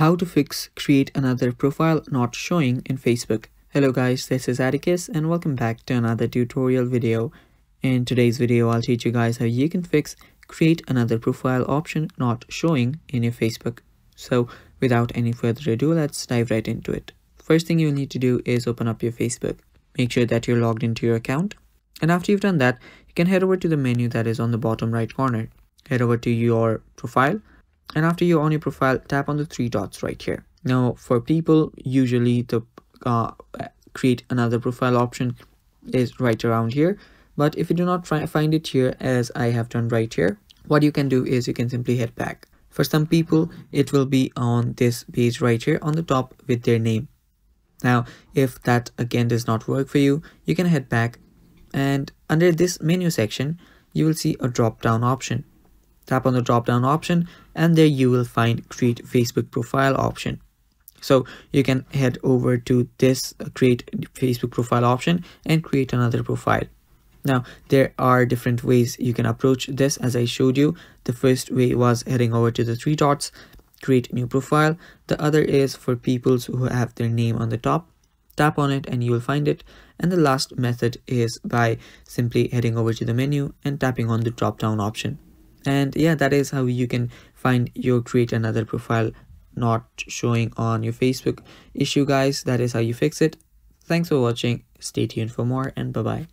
How to fix create another profile not showing in Facebook. Hello guys, this is Atticus and welcome back to another tutorial video. In today's video, I'll teach you guys how you can fix create another profile option not showing in your Facebook. So without any further ado, let's dive right into it. First thing you'll need to do is open up your Facebook. Make sure that you're logged into your account. And after you've done that, you can head over to the menu that is on the bottom right corner. Head over to your profile and after you're on your profile tap on the three dots right here. Now for people usually the uh, create another profile option is right around here. But if you do not try, find it here as I have done right here what you can do is you can simply head back. For some people it will be on this page right here on the top with their name. Now if that again does not work for you you can head back. And under this menu section you will see a drop down option tap on the drop down option and there you will find create Facebook profile option. So you can head over to this uh, create Facebook profile option and create another profile. Now there are different ways you can approach this as I showed you. The first way was heading over to the three dots, create new profile. The other is for people who have their name on the top. Tap on it and you will find it. And the last method is by simply heading over to the menu and tapping on the drop down option and yeah that is how you can find your create another profile not showing on your facebook issue guys. That is how you fix it. Thanks for watching. Stay tuned for more and bye bye